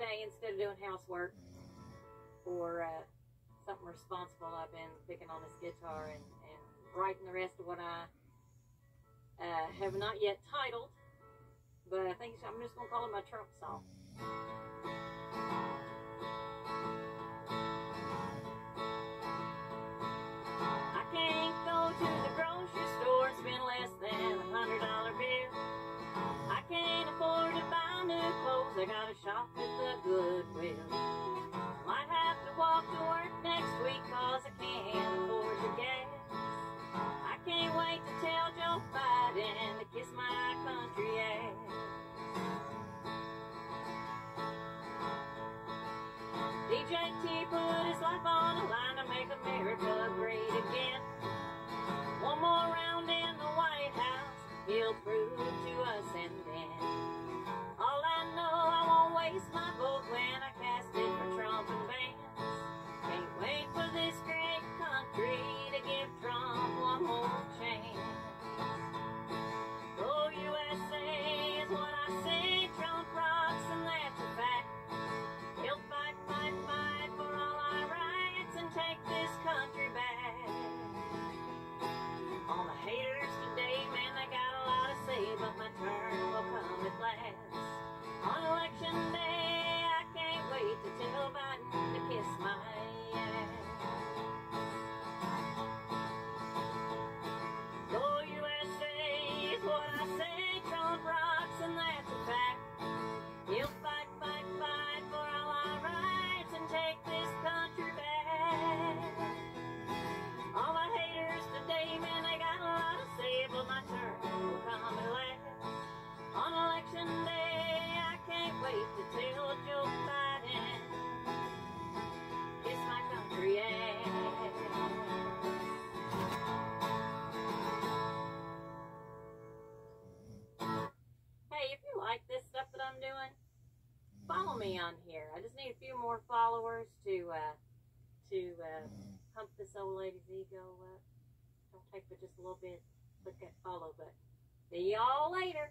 today instead of doing housework or uh, something responsible. I've been picking on this guitar and, and writing the rest of what I uh, have not yet titled, but I think I'm just gonna call it my Trump song. I gotta shop at the Goodwill. Might have to walk to work next week cause I can't afford the gas. I can't wait to tell Joe Biden to kiss my country ass. DJT put his life on the line to make America great again. One more round in the White House, he'll prove to us and I'm doing, follow me on here. I just need a few more followers to uh, to uh, pump this old lady's ego up. Don't take but just a little bit. Click that follow button. See y'all later.